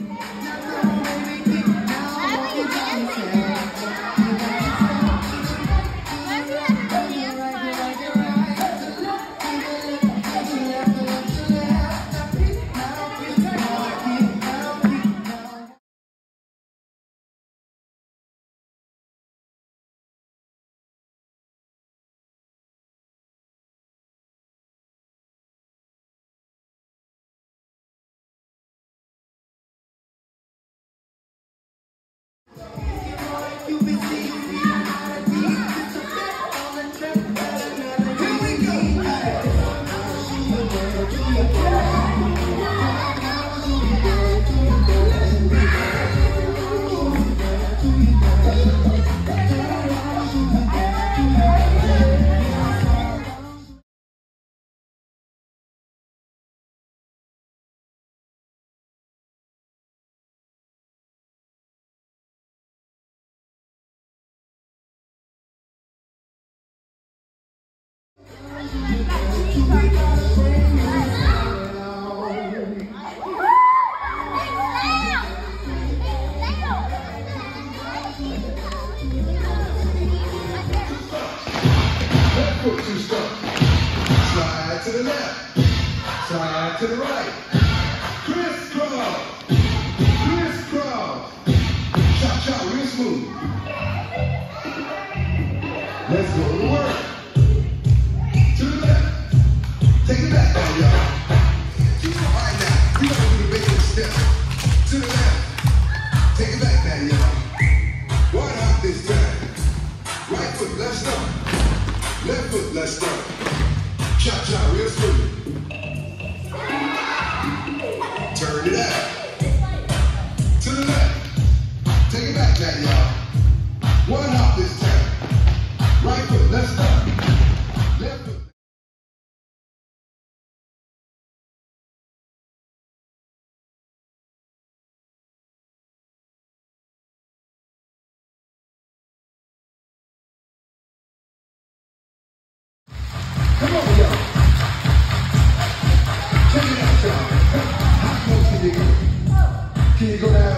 Now, to the left. To the right. Crisscross. Crisscross. Smooth. Let's go to work. One hop this time. Right foot. Left foot. Come on, out, y'all. How close can you go? Can you go down